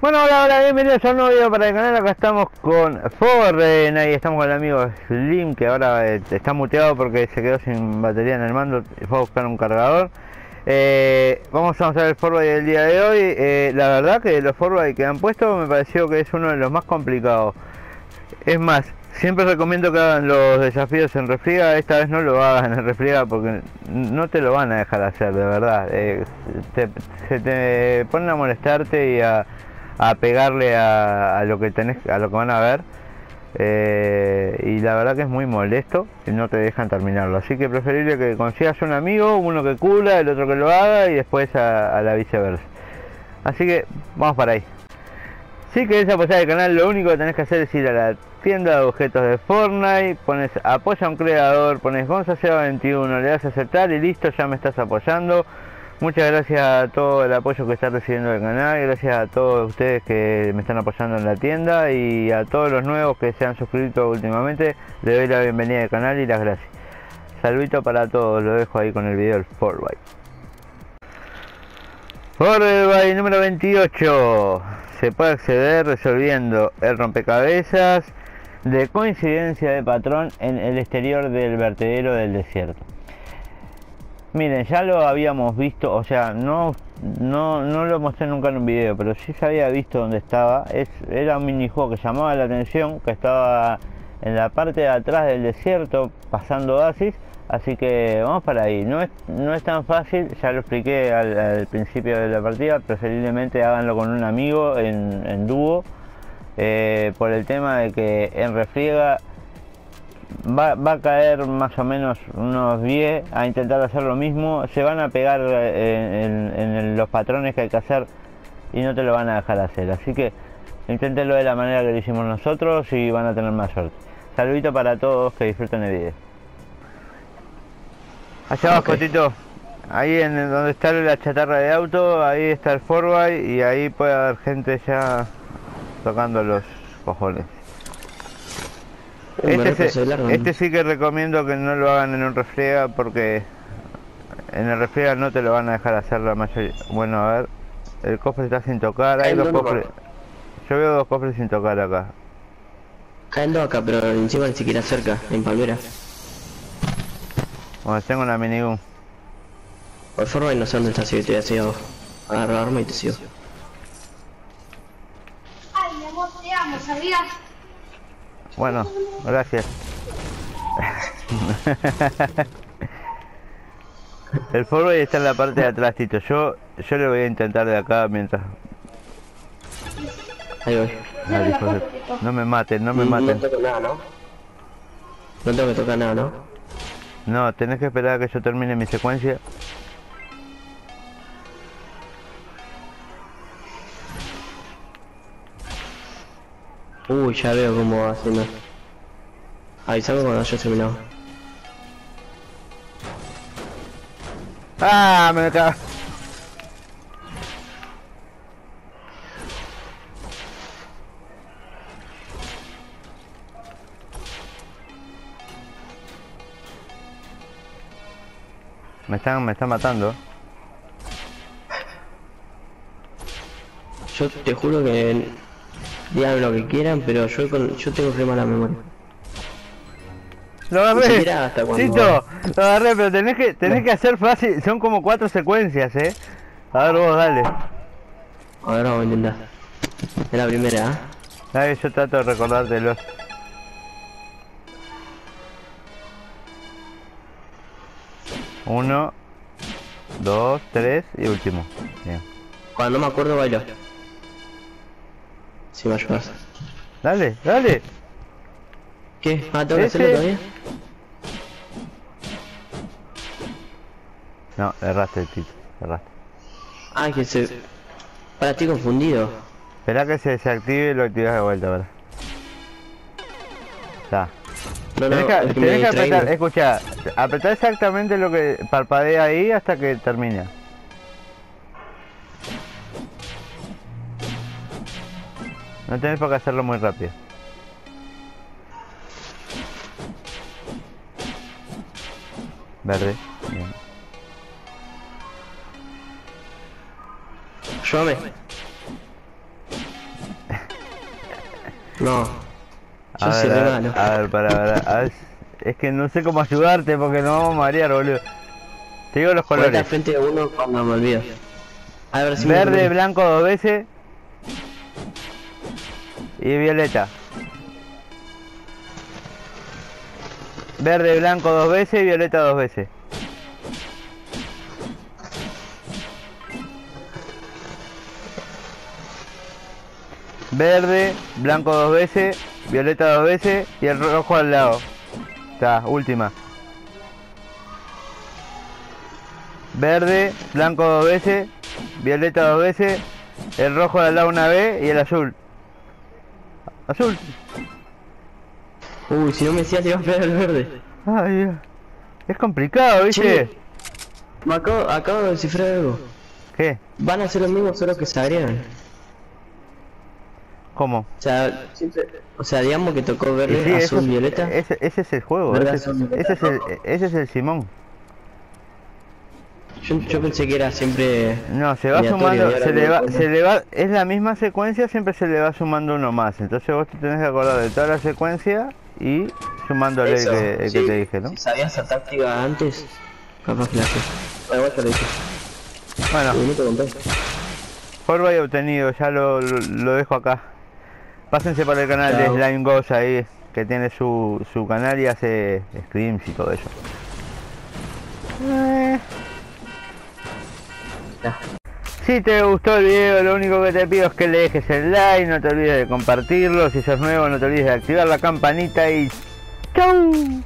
Bueno, hola, hola, bienvenidos a un nuevo video para el canal. Acá estamos con Forren, ahí estamos con el amigo Slim, que ahora eh, está muteado porque se quedó sin batería en el mando y fue a buscar un cargador. Eh, vamos a hacer el forward del día de hoy. Eh, la verdad que los forward que han puesto me pareció que es uno de los más complicados. Es más, siempre recomiendo que hagan los desafíos en refriega. Esta vez no lo hagan en refriega porque no te lo van a dejar hacer, de verdad. se te ponen a molestarte y a a pegarle a, lo que tenés, a lo que van a ver. Eh, y la verdad que es muy molesto y no te dejan terminarlo. Así que preferible que consigas un amigo, uno que cula, el otro que lo haga y después a, la viceversa. Así que vamos para ahí. Si querés apoyar el canal, lo único que tenés que hacer es ir a la tienda de objetos de Fortnite, pones apoya a un creador, pones Gonza21, le das a aceptar y listo, ya me estás apoyando. Muchas gracias a todo el apoyo que está recibiendo el canal, gracias a todos ustedes que me están apoyando en la tienda y a todos los nuevos que se han suscrito últimamente, les doy la bienvenida al canal y las gracias. Saludito para todos, lo dejo ahí con el video del 4 by número 28. Se puede acceder resolviendo el rompecabezas de coincidencia de patrón en el exterior del vertedero del desierto. Miren, ya lo habíamos visto, o sea, no, no, no lo mostré nunca en un video, pero sí se había visto dónde estaba. Es, era un minijuego que llamaba la atención, que estaba en la parte de atrás del desierto, pasando oasis. Así que vamos para ahí. No es, no es tan fácil, ya lo expliqué al, principio de la partida. Preferiblemente háganlo con un amigo en, dúo. Eh, por el tema de que en refriega va, a caer más o menos unos 10 a intentar hacer lo mismo, se van a pegar eh, en, los patrones que hay que hacer y no te lo van a dejar hacer. Así que inténtenlo de la manera que lo hicimos nosotros y van a tener más suerte. Saludito para todos que disfruten el video. Allá abajo, Tito. Ahí en donde está la chatarra de auto, ahí está el forward y ahí puede haber gente ya tocando los cojones. Este, este, sí que recomiendo que no lo hagan en un refriega porque en el refriega no te lo van a dejar hacer la mayoría. Bueno, a ver, el cofre está sin tocar, hay dos cofres. Yo veo dos cofres sin tocar acá. Caen dos acá, pero encima ni siquiera cerca, en palmera. Bueno, tengo una minigun. Por favor, no sé dónde está, si te voy a agarrar arma y te sigo. Ay, mi amor, te amo, ¿sabías? Bueno, gracias. El forward está en la parte de atrás, Tito. Yo, yo le voy a intentar de acá mientras... Ahí voy. No me maten, no me maten. No tengo nada, ¿no? No tengo que tocar nada, ¿no? No, tenés que esperar a que yo termine mi secuencia. Uy, ya veo cómo va haciendo. Avísame cuando haya terminado. ¡Ah! Me cago. Me están, me están matando. Yo te juro que Digan lo que quieran, pero yo, con, yo tengo re mala memoria. Lo agarré, Tito, lo agarré, pero tenés que, tenés que hacer fácil, son como cuatro secuencias, eh. A ver vos, dale. A ver, vamos a intentar. Es la primera, ¿eh? Dale, yo trato de recordártelo. Uno, dos, tres y último. Bien. Cuando no me acuerdo bailo. Si me ayudas. Dale, dale. ¿Qué? Ah, tengo que hacerlo todavía. No, erraste, Tito, erraste. Ah, que se... Para, estoy confundido. Espera que se desactive y lo activas de vuelta, ¿verdad? Ya. No, no, tenés que, tenés que apretar, escucha, apretar exactamente lo que parpadea ahí hasta que termine. No tenés por qué hacerlo muy rápido. Verde. Bien. No. A Yo ver, a ver, a ver, para, para, a ver. Es que no sé cómo ayudarte porque nos vamos a marear, boludo. Te digo los al colores. frente de uno cuando me olvido. A ver si me Verde, blanco dos veces. Y violeta. Verde, blanco dos veces y violeta dos veces. Verde, blanco dos veces, violeta dos veces y el rojo al lado. Está, última. Verde, blanco dos veces, violeta dos veces, el rojo al lado una vez y el azul. Azul. Uy, si no me decías te iba a pegar el verde. Ay, Dios. Es complicado, ¿viste? Me acabo, acabo de descifrar algo. ¿Qué? Van a ser lo mismo, solo que se agregan. ¿Cómo? O sea, siempre, o sea, digamos que tocó verde, sí, azul, es- violeta. Ese, ese es el juego, ese, azul, ese es el, ese es el Simón. Yo, yo pensé que era siempre. No, se va sumando, se le va, se le va, es la misma secuencia, siempre se le va sumando uno más. Entonces vos te tenés que acordar de toda la secuencia y sumándole el Eso, que, el que te dije, ¿no? Si sabías esa táctica antes, capaz que la haces. Bueno. Bueno. Forway obtenido, ya lo, lo, lo dejo acá. Pásense por el canal de. Slime Ghost ahí, que tiene su, su canal y hace streams y todo eso. Eh, Si te gustó el video, lo único que te pido es que le dejes el like, no te olvides de compartirlo, si sos nuevo no te olvides de activar la campanita y ¡Chau!